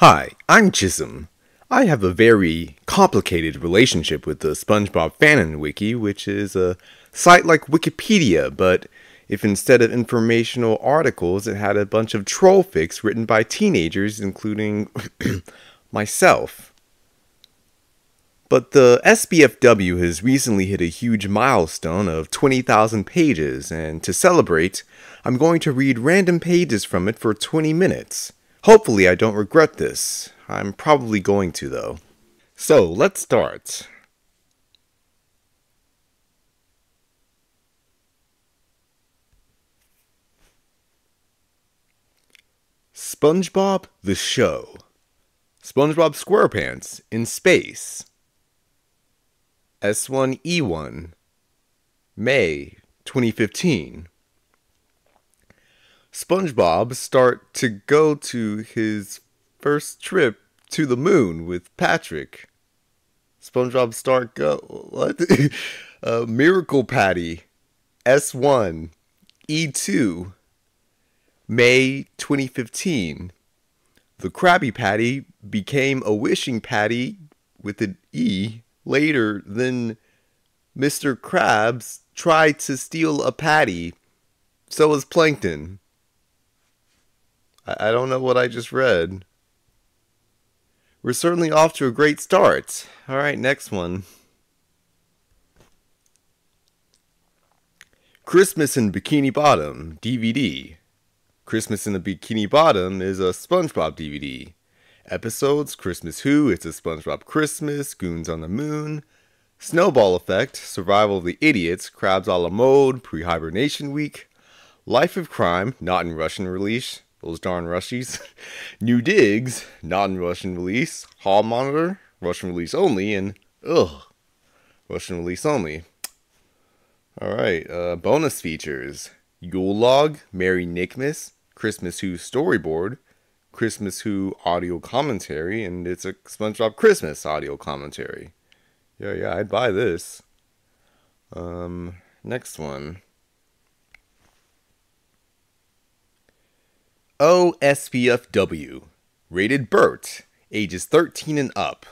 Hi, I'm Jicem. I have a very complicated relationship with the SpongeBob Fanon Wiki, which is a site like Wikipedia, but if instead of informational articles it had a bunch of troll fics written by teenagers, including myself. But the SBFW has recently hit a huge milestone of 20,000 pages, and to celebrate, I'm going to read random pages from it for 20 minutes. Hopefully, I don't regret this. I'm probably going to, though. So, let's start. SpongeBob the Show. SpongeBob SquarePants in Space. S1E1. May 2015. SpongeBob start to go to his first trip to the moon with Patrick. SpongeBob start go what? uh, Miracle Patty S1 E2 May 2015. The Krabby Patty became a wishing patty with an E later then Mr. Krabs tried to steal a patty. So was Plankton. I, don't know what I just read. We're certainly off to a great start. All right, next one. Christmas in Bikini Bottom DVD. Christmas in the Bikini Bottom is a SpongeBob DVD. Episodes Christmas Who, It's a SpongeBob Christmas, Goons on the Moon, Snowball Effect, Survival of the Idiots, Krabs a la Mode, Pre Hibernation Week, Life of Crime, not in Russian release, those darn Rushies. New Digs, not in Russian release. Hall Monitor, Russian release only. And, ugh, Russian release only. Alright, uh, bonus features. Yule Log, Merry Nickmas, Christmas Who storyboard, Christmas Who audio commentary, and it's a SpongeBob Christmas audio commentary. Yeah, yeah, I'd buy this. Um, next one. OSBFW, rated Bert, ages 13 and up.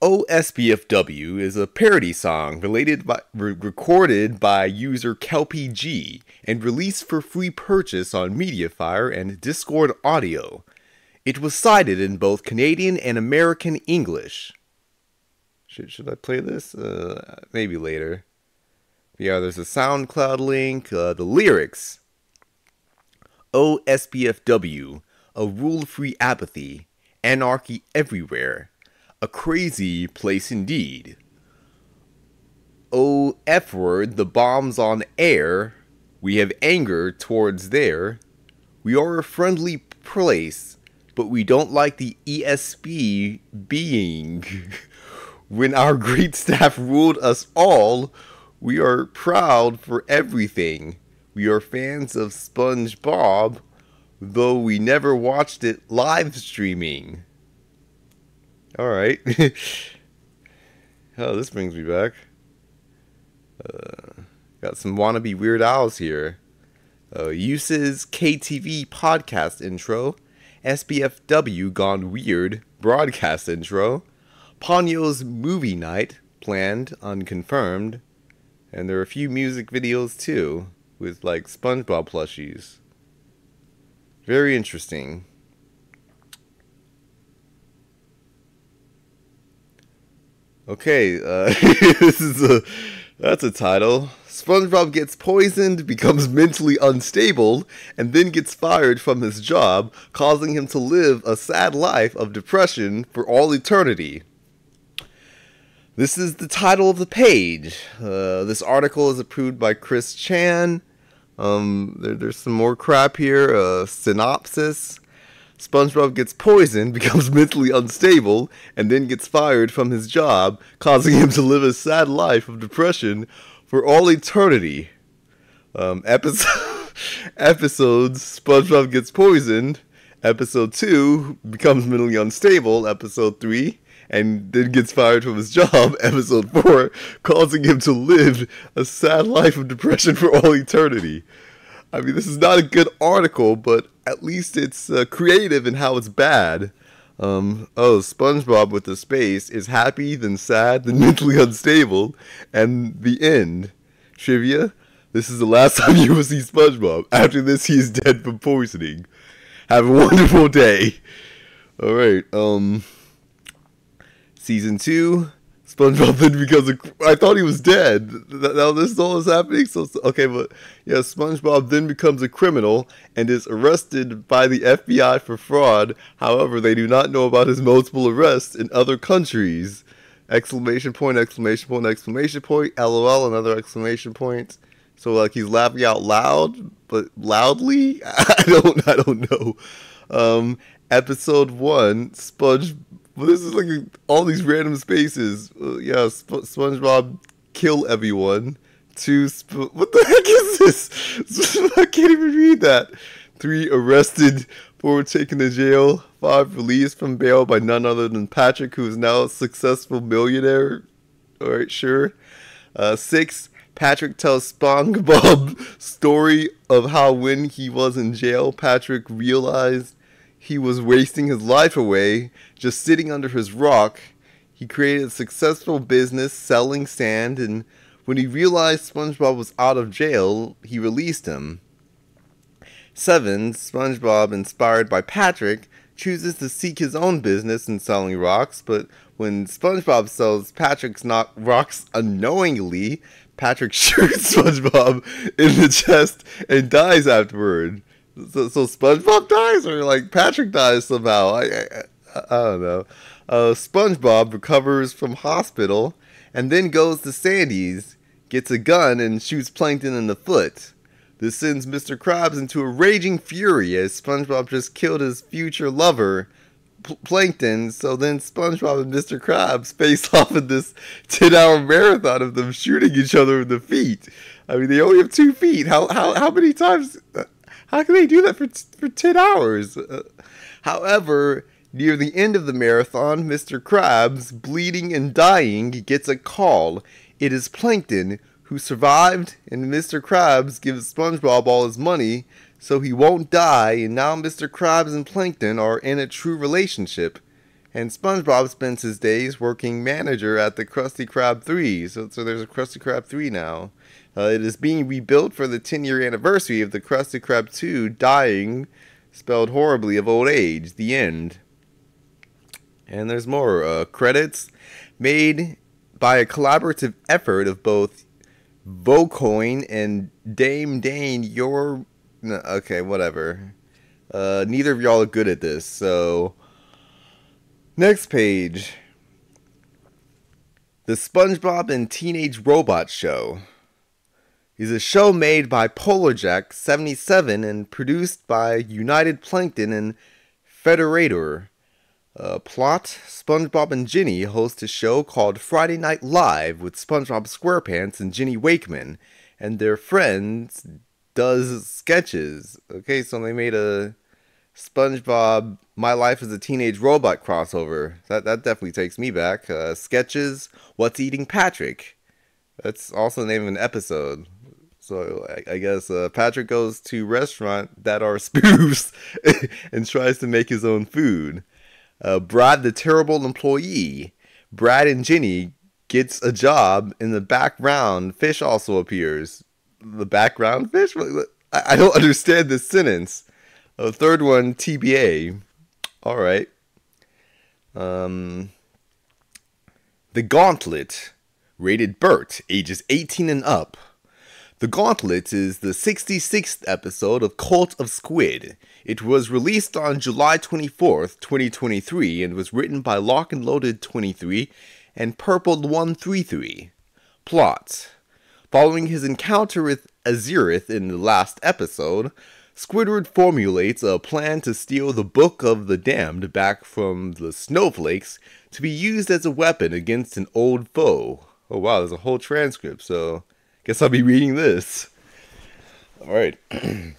OSBFW is a parody song related by, re- recorded by user KelpyG and released for free purchase on Mediafire and Discord Audio. It was cited in both Canadian and American English. Should, should I play this? Uh, maybe later. Yeah, there's a SoundCloud link. Uh, the lyrics OSBFW, a rule free apathy, anarchy everywhere, a crazy place indeed. O F word, the bombs on air, we have anger towards there. We are a friendly place, but we don't like the ESP being. when our great staff ruled us all, we are proud for everything. We are fans of SpongeBob, though we never watched it live streaming. Alright. oh, this brings me back. Uh, got some wannabe Weird Als here. Uh, uses KTV podcast intro. SBFW Gone Weird broadcast intro. Ponyo's movie night planned, unconfirmed. And there are a few music videos too with like SpongeBob plushies. Very interesting. Okay, uh, this is a that's a title. SpongeBob gets poisoned, becomes mentally unstable, and then gets fired from his job, causing him to live a sad life of depression for all eternity. This is the title of the page. Uh, this article is approved by Chris Chan. Um, there, there's some more crap here. Uh, synopsis. SpongeBob gets poisoned, becomes mentally unstable, and then gets fired from his job, causing him to live a sad life of depression for all eternity. Um, episode episodes SpongeBob gets poisoned. Episode 2 becomes mentally unstable. Episode 3 and then gets fired from his job, episode 4, causing him to live a sad life of depression for all eternity. I mean, this is not a good article, but at least it's uh, creative in how it's bad. Um, oh, SpongeBob with the space is happy, then sad, then mentally unstable, and the end. Trivia: This is the last time you will see SpongeBob. After this, he is dead from poisoning. Have a wonderful day. All right. Um, season two. SpongeBob then becomes a. I thought he was dead. Now this is all is happening. So okay, but yeah, SpongeBob then becomes a criminal and is arrested by the FBI for fraud. However, they do not know about his multiple arrests in other countries. Exclamation point! Exclamation point! Exclamation point! LOL! Another exclamation point. So like he's laughing out loud, but loudly. I don't. I don't know. Um, episode one, Sponge but this is like all these random spaces. Uh, yeah, Sp- SpongeBob kill everyone. Two, Sp- what the heck is this? I can't even read that. Three arrested, four taken to jail. Five released from bail by none other than Patrick, who is now a successful millionaire. All right, sure. Uh, six, Patrick tells SpongeBob story of how when he was in jail, Patrick realized he was wasting his life away just sitting under his rock. He created a successful business selling sand, and when he realized SpongeBob was out of jail, he released him. 7. SpongeBob, inspired by Patrick, chooses to seek his own business in selling rocks, but when SpongeBob sells Patrick's not rocks unknowingly, Patrick shoots SpongeBob in the chest and dies afterward. So, so SpongeBob dies, or like Patrick dies somehow. I, I, I don't know. Uh, SpongeBob recovers from hospital and then goes to Sandy's, gets a gun, and shoots Plankton in the foot. This sends Mr. Krabs into a raging fury as SpongeBob just killed his future lover, P- Plankton. So then SpongeBob and Mr. Krabs face off in this 10 hour marathon of them shooting each other in the feet. I mean, they only have two feet. How, how, how many times? How can they do that for for ten hours? Uh, however, near the end of the marathon, Mr. Krabs, bleeding and dying, gets a call. It is Plankton who survived, and Mr. Krabs gives SpongeBob all his money so he won't die. And now Mr. Krabs and Plankton are in a true relationship. And SpongeBob spends his days working manager at the Krusty Krab 3. So, so there's a Krusty Krab 3 now. Uh, it is being rebuilt for the 10 year anniversary of the Krusty Krab 2 dying, spelled horribly, of old age. The end. And there's more uh, credits made by a collaborative effort of both Vocoin and Dame Dane. Your. Okay, whatever. Uh, neither of y'all are good at this, so. Next page. The SpongeBob and Teenage Robot Show is a show made by Polarjack 77 and produced by United Plankton and Frederator. Uh, plot SpongeBob and Jenny host a show called Friday Night Live with SpongeBob SquarePants and Jenny Wakeman, and their friends does sketches. Okay, so they made a SpongeBob My Life as a Teenage Robot crossover. That that definitely takes me back. Uh, sketches What's Eating Patrick. That's also the name of an episode. So I, I guess uh, Patrick goes to restaurant that are spoofs and tries to make his own food. Uh, Brad, the terrible employee. Brad and Jenny gets a job in the background. Fish also appears. The background fish? I, I don't understand this sentence. Uh, third one, TBA. All right. Um, the Gauntlet, rated Bert, ages 18 and up. The Gauntlet is the 66th episode of Cult of Squid. It was released on July 24th, 2023, and was written by Lock and Loaded 23 and Purpled 133. Plot Following his encounter with Azirith in the last episode, Squidward formulates a plan to steal the Book of the Damned back from the Snowflakes to be used as a weapon against an old foe. Oh wow, there's a whole transcript, so Guess I'll be reading this. Alright.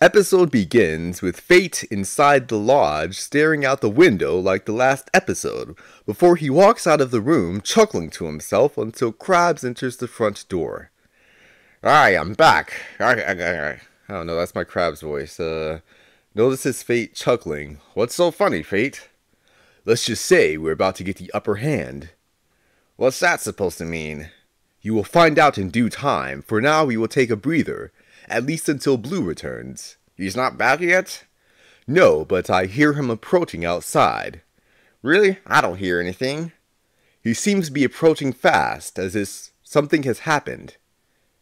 episode begins with Fate inside the lodge staring out the window like the last episode, before he walks out of the room chuckling to himself until Krabs enters the front door. I am back. I don't know, that's my Krabs voice. Uh, notices Fate chuckling. What's so funny, Fate? Let's just say we're about to get the upper hand. What's that supposed to mean? You will find out in due time. For now, we will take a breather, at least until Blue returns. He's not back yet? No, but I hear him approaching outside. Really? I don't hear anything. He seems to be approaching fast, as if something has happened.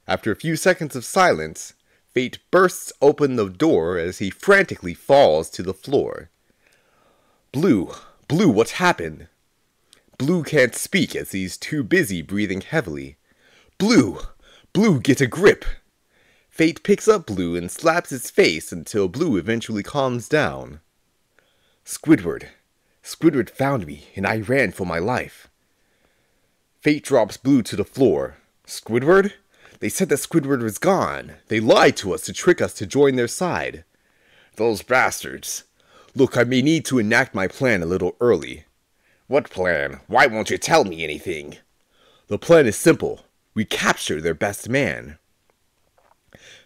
After a few seconds of silence, Fate bursts open the door as he frantically falls to the floor. Blue, Blue, what's happened? Blue can't speak as he's too busy breathing heavily. Blue! Blue, get a grip! Fate picks up Blue and slaps his face until Blue eventually calms down. Squidward. Squidward found me, and I ran for my life. Fate drops Blue to the floor. Squidward? They said that Squidward was gone. They lied to us to trick us to join their side. Those bastards. Look, I may need to enact my plan a little early. What plan? Why won't you tell me anything? The plan is simple. We capture their best man.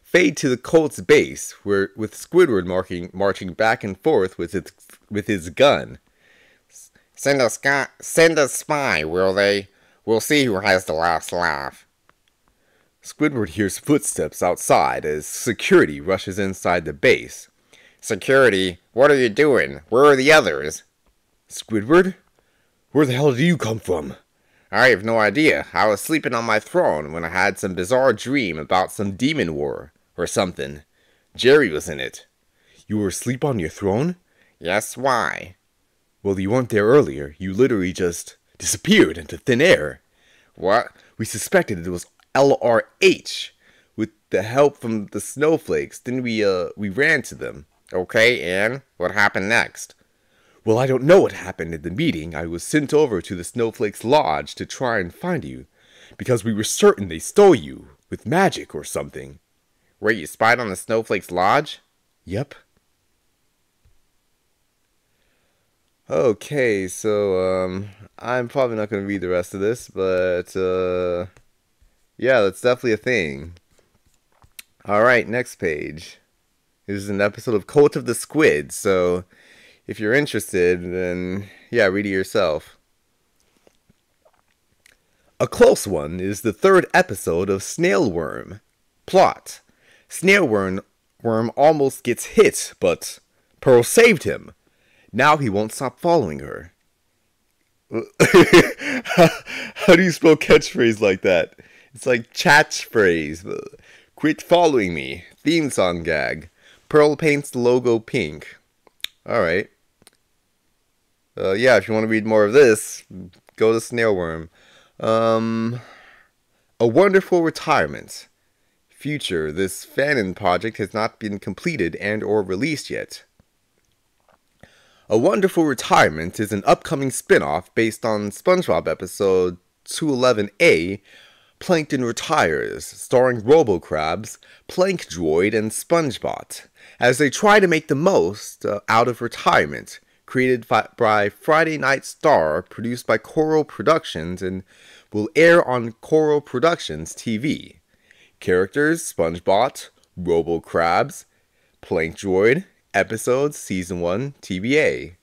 Fade to the Colt's base, where with Squidward marking, marching back and forth with his, with his gun. Send a, sky, send a spy, will they? We'll see who has the last laugh. Squidward hears footsteps outside as security rushes inside the base. Security, what are you doing? Where are the others? Squidward? Where the hell do you come from? I have no idea. I was sleeping on my throne when I had some bizarre dream about some demon war, or something. Jerry was in it. You were asleep on your throne? Yes, why? Well, you weren't there earlier. You literally just disappeared into thin air. What? We suspected it was LRH. With the help from the snowflakes, then we, uh, we ran to them. Okay, and what happened next? Well, I don't know what happened in the meeting. I was sent over to the Snowflakes Lodge to try and find you, because we were certain they stole you, with magic or something. Wait, you spied on the Snowflakes Lodge? Yep. Okay, so, um, I'm probably not going to read the rest of this, but, uh, yeah, that's definitely a thing. Alright, next page. This is an episode of Cult of the Squid, so if you're interested, then yeah, read it yourself. A close one is the third episode of Snailworm. Plot Snailworm worm almost gets hit, but Pearl saved him. Now he won't stop following her. How do you spell catchphrase like that? It's like catchphrase. Quit following me. Theme song gag. Pearl paints logo pink. Alright. Uh, yeah, if you want to read more of this, go to Snailworm. Um, a Wonderful Retirement. Future, this Fanon project has not been completed and or released yet. A Wonderful Retirement is an upcoming spin-off based on SpongeBob episode 211A Plankton Retires, starring RoboCrabs, Plank Droid, and SpongeBot, as they try to make the most uh, out of retirement, created by Friday Night Star, produced by Coral Productions, and will air on Coral Productions TV. Characters SpongeBot, RoboCrabs, Plank Droid, episodes, Season 1, TBA.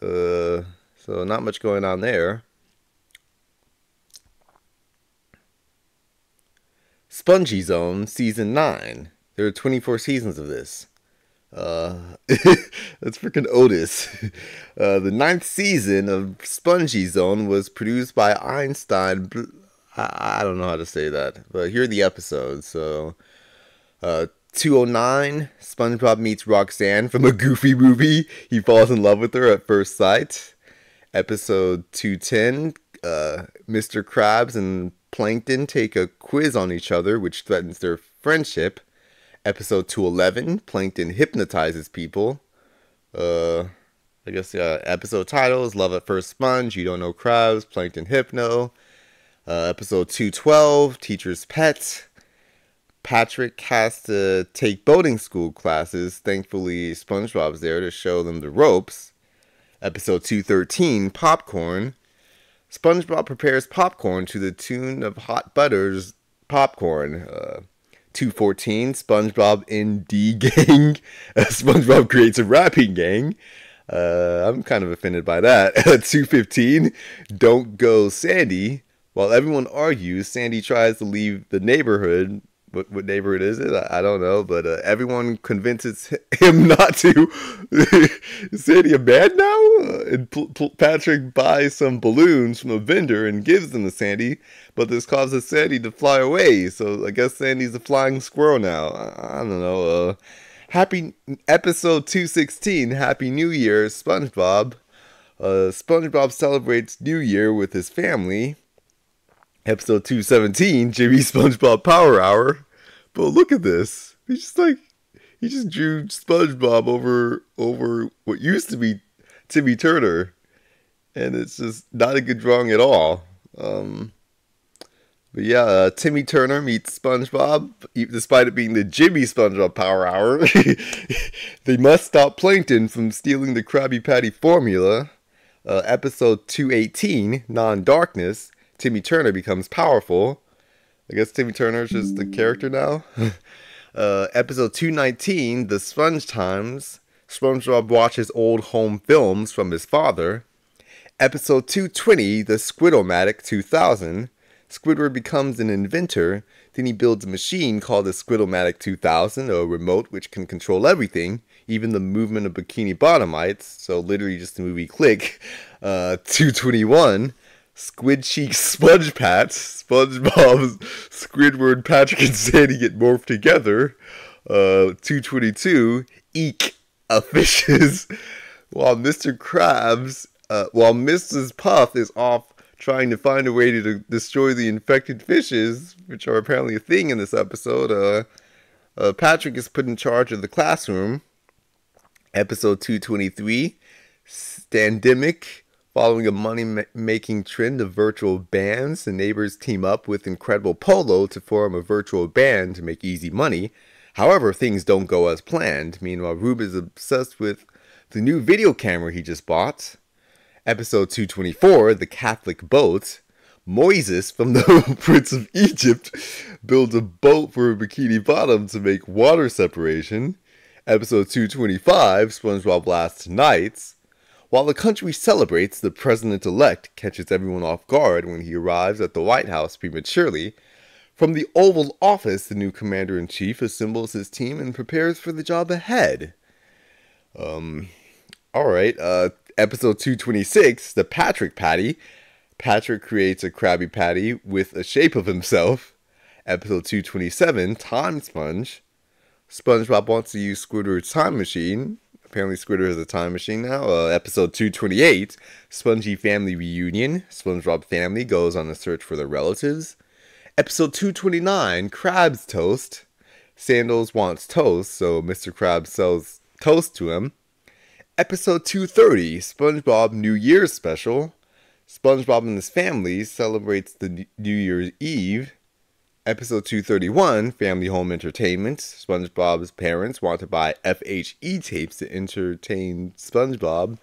Uh, so not much going on there. Spongy Zone Season 9. There are 24 seasons of this. Uh, that's freaking Otis. Uh, the ninth season of Spongy Zone was produced by Einstein. I, I don't know how to say that, but here are the episodes. So, uh, 209, SpongeBob meets Roxanne from a goofy movie. He falls in love with her at first sight. Episode 210, uh, Mr. Krabs and Plankton take a quiz on each other, which threatens their friendship. Episode 211, Plankton hypnotizes people. Uh, I guess uh, episode titles Love at First Sponge, You Don't Know Krabs, Plankton Hypno. Uh, episode 212, Teacher's Pet. Patrick has to take boating school classes. Thankfully, SpongeBob's there to show them the ropes. Episode 213, Popcorn. SpongeBob prepares popcorn to the tune of Hot Butter's popcorn. Uh, 214, SpongeBob in D Gang. SpongeBob creates a rapping gang. Uh, I'm kind of offended by that. 215, Don't Go Sandy. While everyone argues, Sandy tries to leave the neighborhood. What, what neighborhood is it? I, I don't know, but uh, everyone convinces him not to. is Sandy a man now? And P- P- Patrick buys some balloons from a vendor and gives them to Sandy, but this causes Sandy to fly away. So I guess Sandy's a flying squirrel now. I, I don't know. Uh, happy episode 216. Happy New Year, SpongeBob. Uh, SpongeBob celebrates New Year with his family episode 217, Jimmy SpongeBob Power Hour. But look at this. He just like he just drew SpongeBob over over what used to be Timmy Turner. And it's just not a good drawing at all. Um but yeah, uh, Timmy Turner meets SpongeBob, despite it being the Jimmy SpongeBob Power Hour. they must stop Plankton from stealing the Krabby Patty formula. Uh, episode 218, Non Darkness, Timmy Turner becomes powerful. I guess Timmy Turner's just the character now. uh, episode 219, The Sponge Times. SpongeBob watches old home films from his father. Episode 220, The Squidomatic 2000. Squidward becomes an inventor. Then he builds a machine called the Squidomatic 2000, a remote which can control everything, even the movement of Bikini Bottomites. So literally just the movie Click. Uh, 221. Squid Cheek Sponge Pat, SpongeBob, Squidward, Patrick, and Sandy get morphed together. Uh, 222, Eek, a fishes, while Mr. Krabs, uh, while Mrs. Puff is off trying to find a way to, to destroy the infected fishes, which are apparently a thing in this episode. Uh, uh, Patrick is put in charge of the classroom. Episode 223, Standemic Following a money making trend of virtual bands, the neighbors team up with Incredible Polo to form a virtual band to make easy money. However, things don't go as planned. Meanwhile, Rube is obsessed with the new video camera he just bought. Episode 224 The Catholic Boat. Moises from the Prince of Egypt builds a boat for a bikini bottom to make water separation. Episode 225 SpongeBob Last Nights. While the country celebrates, the president elect catches everyone off guard when he arrives at the White House prematurely. From the Oval Office, the new commander in chief assembles his team and prepares for the job ahead. Um, all right, uh, episode 226, the Patrick Patty. Patrick creates a Krabby Patty with a shape of himself. Episode 227, Time Sponge. SpongeBob wants to use Squidward's time machine. Apparently, Squidward has a time machine now. Uh, episode 228, Spongy Family Reunion. SpongeBob family goes on a search for their relatives. Episode 229, Krabs Toast. Sandals wants toast, so Mr. Krabs sells toast to him. Episode 230, SpongeBob New Year's Special. SpongeBob and his family celebrates the New Year's Eve. Episode 231, Family Home Entertainment. SpongeBob's parents want to buy FHE tapes to entertain SpongeBob.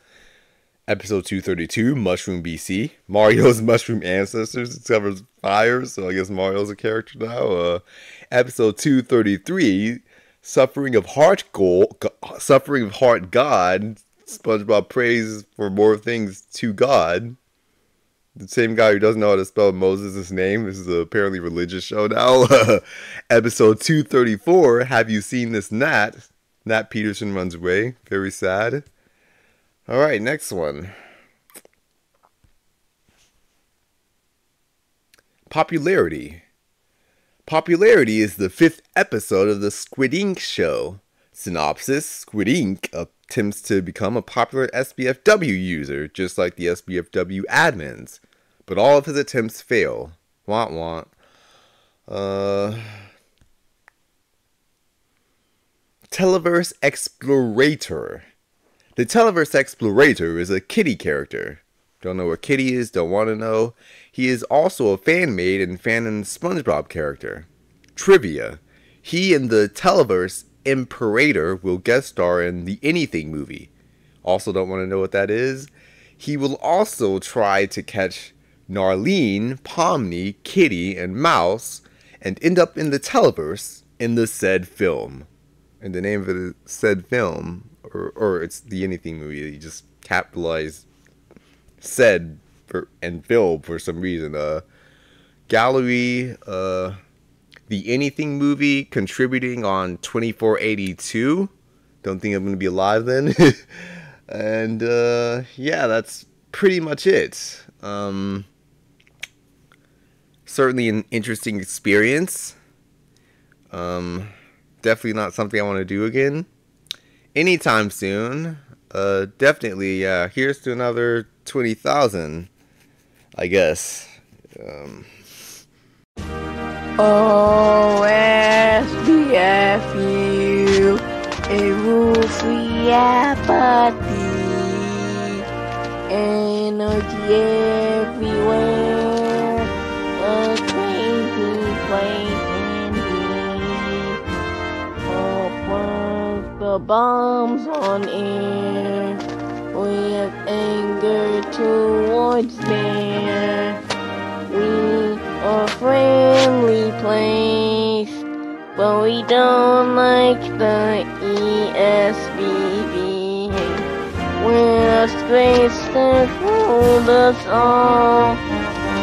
Episode 232, Mushroom BC. Mario's Mushroom Ancestors discovers fire, so I guess Mario's a character now. Uh, episode 233, Suffering of Heart Goal, Suffering of Heart God. SpongeBob prays for more things to God the same guy who doesn't know how to spell Moses' name. This is apparently religious show now. Episode 234 Have You Seen This Nat? Nat Peterson runs away. Very sad. All right, next one. Popularity. Popularity is the fifth episode of the Squid Ink show. Synopsis Squid Ink attempts to become a popular SBFW user, just like the SBFW admins. But all of his attempts fail. Want want. Uh. Televerse Explorator. The Televerse Explorator is a kitty character. Don't know what Kitty is, don't want to know. He is also a fan made and fan and SpongeBob character. Trivia. He and the Televerse Imperator will guest star in the Anything movie. Also, don't want to know what that is. He will also try to catch Narlene, Pomni, Kitty, and Mouse and end up in the Televerse in the said film. And the name of the said film, or, or it's the anything movie, you just capitalize said for, and film for some reason. Uh, gallery, uh, the anything movie contributing on 2482. Don't think I'm going to be alive then. and uh, yeah, that's pretty much it. Um, certainly an interesting experience. Um, definitely not something I want to do again anytime soon. Uh, definitely, yeah. Here's to another twenty thousand, I guess. Um. OSBFU, a rule-free apathy, energy everywhere, a crazy place indeed. Up the bombs on air, with anger towards bear. We are friendly place, but we don't like the ESBB. We're a space that hold us all.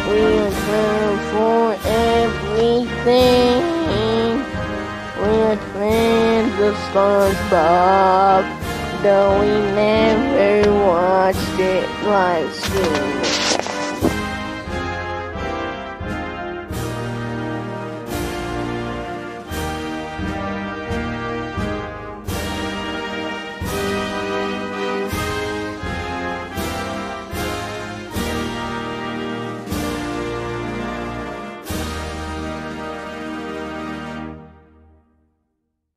We're there for everything. We're fans of SpongeBob, though we never watched it live stream.